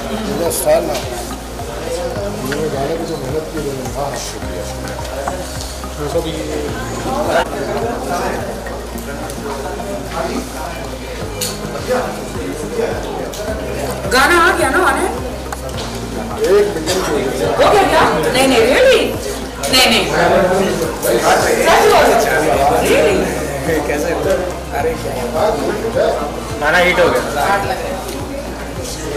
ना मेरे गाने की जो मेहनत की हाँ शुक्रिया शुक्रिया। सब ये गाना आ गया ना आने? एक हो गया क्या? नहीं नहीं रियली नहीं नहीं। रियली कैसे? अरे गाना हिट हो गया।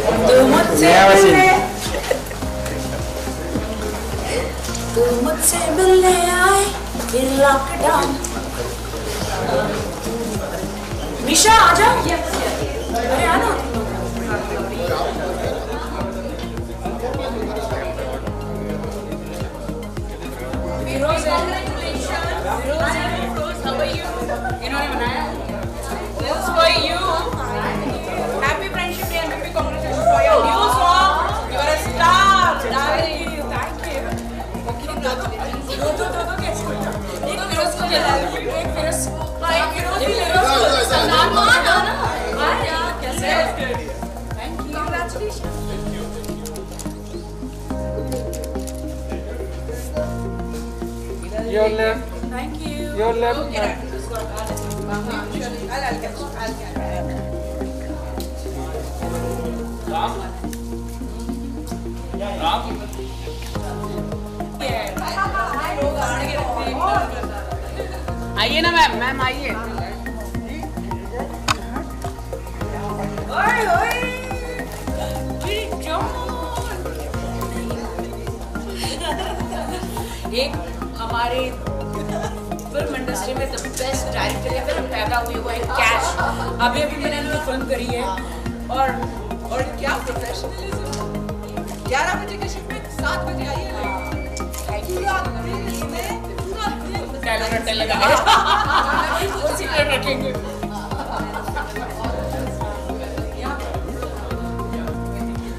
तू मुझसे मिलने तू मुझसे मिलने आए फिर लॉकडाउन निशा अरे आना your left. thank you. Your your left आइए ना मैम मैम आइए। हमारे फ़िल्म इंडस्ट्री में द बेस्ट डायरेक्टर या फ़िल्म पैदा हुई हुआ है कैश अभी अभी मैंने उनकी फ़िल्म करी है। और और क्या प्रोफेशनलिज्म ग्यारह बजे के शिफ्ट में सात बजे पूरा पूरा दिन डायलॉग रट्टे लगा है। उसी पे रखेंगे।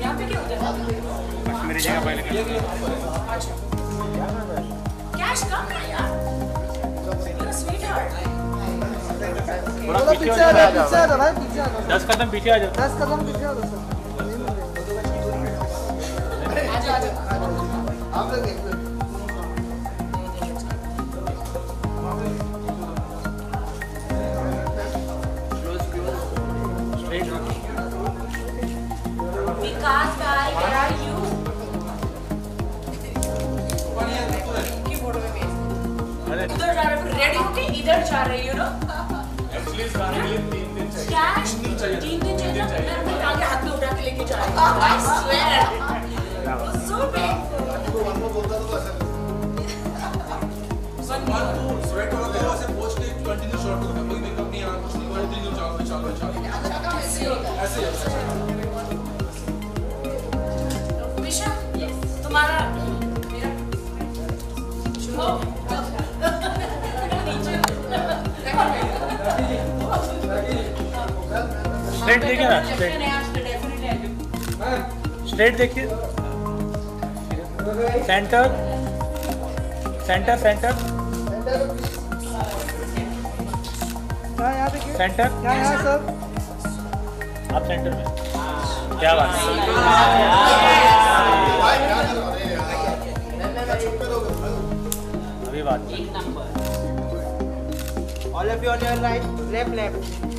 यहाँ पे क्या होता है? मेरी जगह पहले कैश कम ना यार पीछे आ जाओ जाओ पीछे आ जाओ भाई पीछे आ जाओ दस कदम पीछे आ जाओ। दस कदम पीछे आ जाओ सर। आप लोग देख लो इधर जा रहे यू नो? कैश तीन दिन चाहिए। मैं अपने आगे हाथ में उठा के लेके जा रही हूँ। आई स्वेयर सो बिग तुम्हारा मेरा शुभ स्ट्रेट देखिए ना स्ट्रेट स्ट्रेट देखिए। सेंटर सेंटर सेंटर सेंटर आप सेंटर में। क्या बात है। अभी बात all of you on your right left left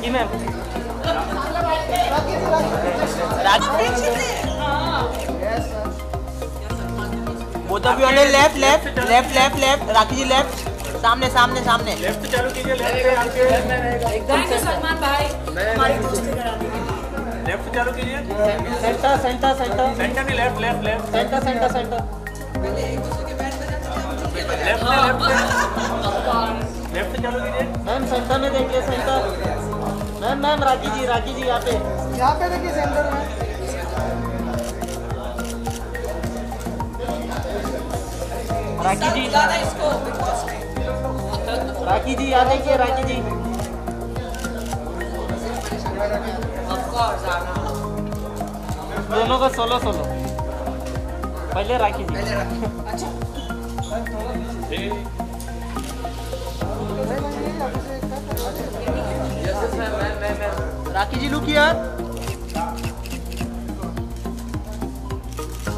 Rakhi ma'am. you on the left left left left left Rakhi ji left सामने सामने सामने। लेफ़्ट चालू कीजिए लेफ़्ट आपके थैंक सलमान भाई। हमारी दोस्ती कराने लेफ़्ट चालू कीजिए। सेंटर सेंटर सेंटर सेंटर नहीं left left left centre centre centre left left ma'am Rakhi ji Rakhi ji यहाँ पे। यहाँ पे देखिए सेंटर में। राखी जी। इसको राखी जी यहाँ देखिए राखी जी। दोनों का सोलो सोलो पहले राखी जी। पहले अच्छा। राखी जी लुक यार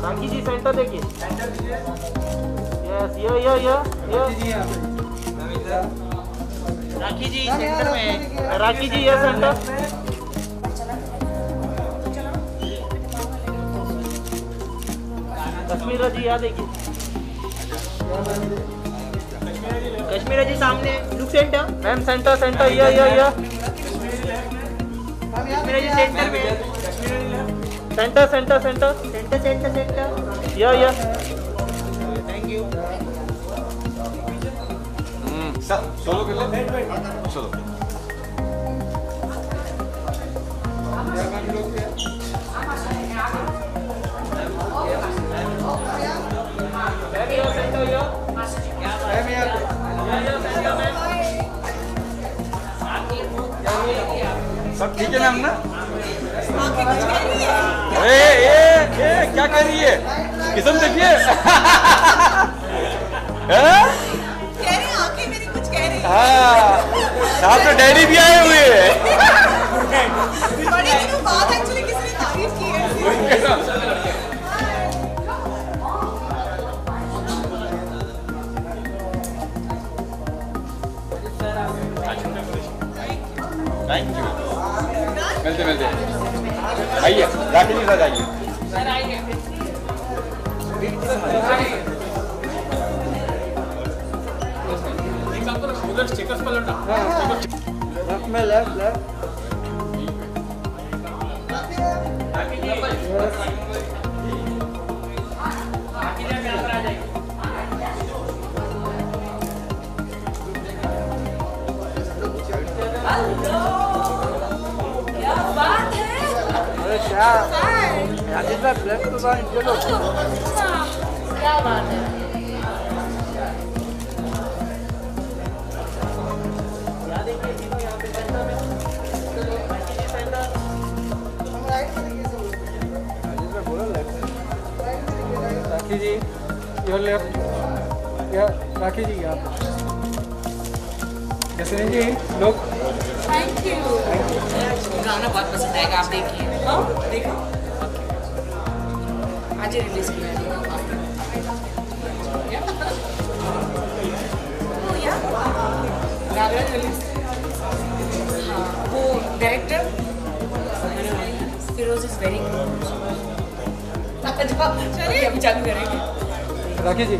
राखी जी सेंटर देखिए। Yes yo yo yo yo Rakhi ji centre में। राखी जी ये सेंटर कश्मीर जी, यहाँ देखिए। कश्मीर जी सामने। Look centre ma'am centre centre yo yo yo जी सेंटर में centre centre centre centre centre centre yeah yeah. Thank you solo कर ले सोलो ठीक है ना। हम ना ए, ए, ए, क्या कर रही है? किस्म देखिए। हैं? कह रही आँखें मेरी कुछ कह रही हाँ। तो डैडी भी आए हुए हैं। बड़े दिनों मिलते मिलते। आइए राखी जी साथ आइए। सर आइए लेफ़्ट में लेफ़्ट लेफ़्ट तो बाहर चलो क्या बात है यहाँ देखिए तीनों यहाँ पे। सेंटर में Rakhi ji centre Rakhi ji your left या राखी जी यहाँ जी लोग थैंक यू गाना बहुत पसंद आएगा आप देखिए। हाँ? देखो। आज ही रिलीज़ किया है। Oh, रिलीज़ हाँ वो director Firoz is very good चलिए अभी चालू करेंगे। राखी जी।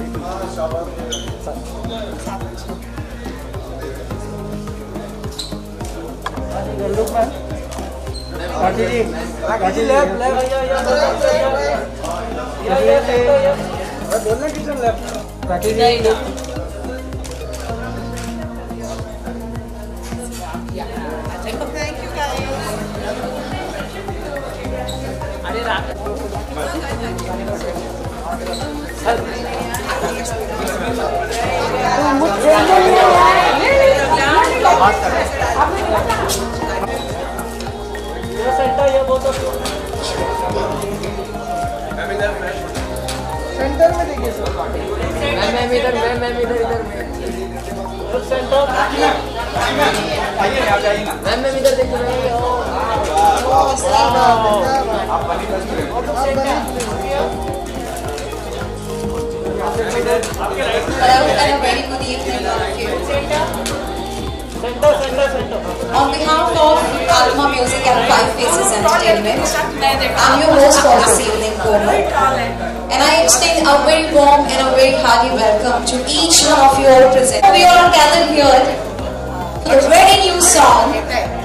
राखी जी। राखी जी लेफ़्ट लेफ़्ट बोलना किचन यू गाइस अरे राखी इधर मैं मैं इधर इधर मैं इधर देखिए On behalf of Alma Music and Five Faces Entertainment, I'm your host for this evening, Komal. And I extend a very warm and a very hearty welcome to each one of you all present. We all are gathered here for a very new song